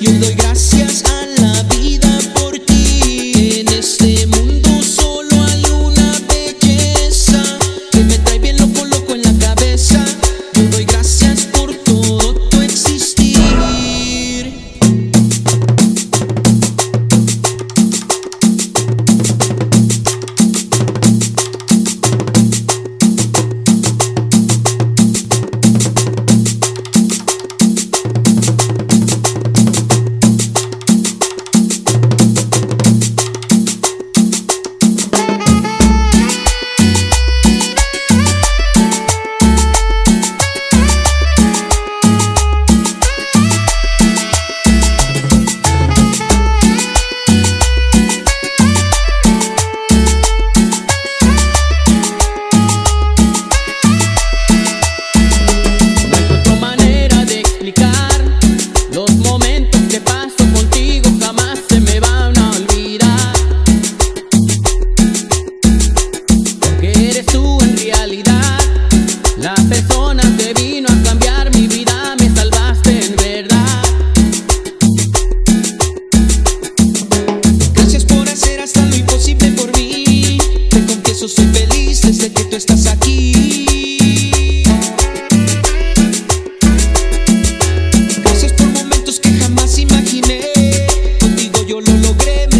Yo doy gracias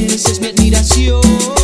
mereces mi admiración.